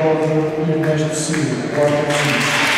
prova e mestre civil,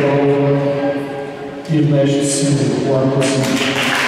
prova mais elege sempre o.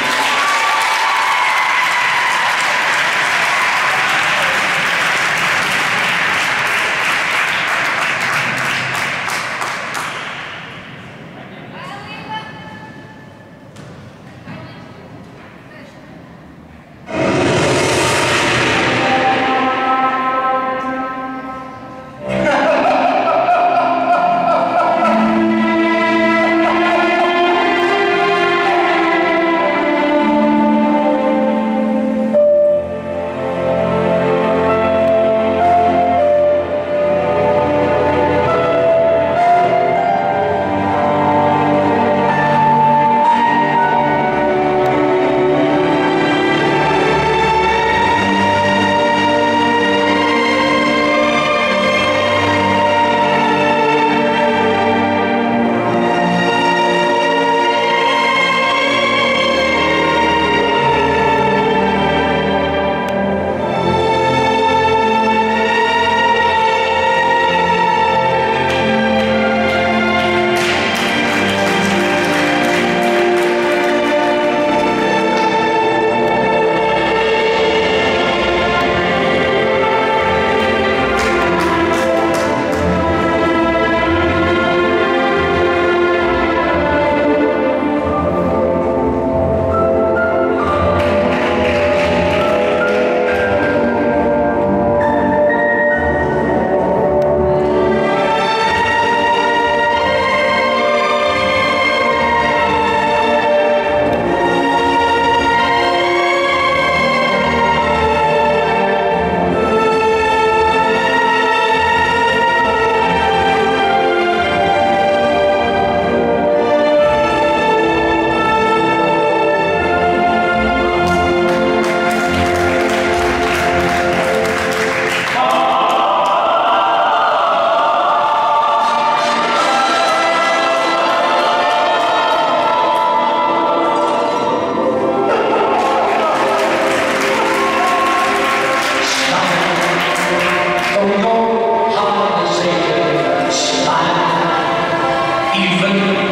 Even